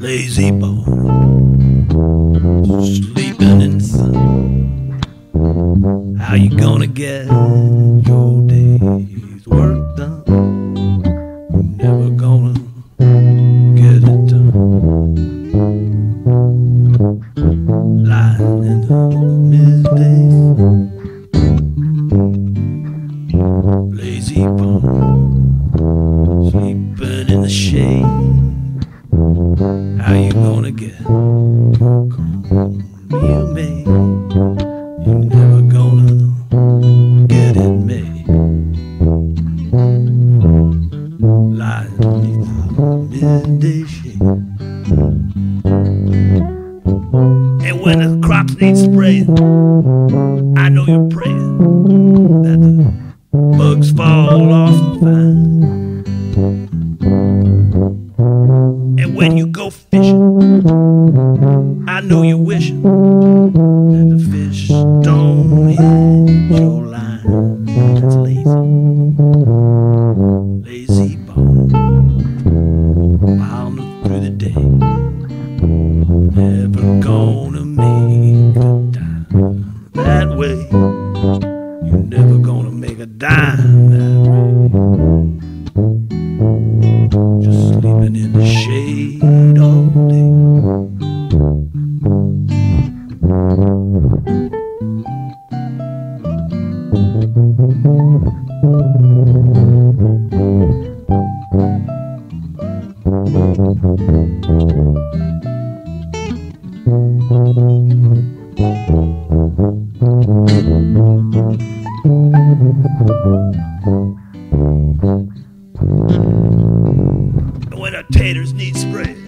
Lazy bone, sleeping in the sun. How you gonna get lazy bone, sleeping in the shade. How you gonna get cold? you made? You're never gonna get it made. Lying beneath the midday shade. And when the crops need spraying, I know you're praying that the bugs fall off. And when you go fishing, I know you're wishing that the fish don't hit your line. That's lazy, lazy bone. Pounding through the day, never gonna make a dime that way. In the shade all day. taters need spray,